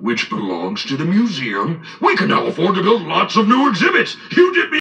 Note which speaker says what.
Speaker 1: which belongs to the museum. We can now afford to build lots of new exhibits. You did me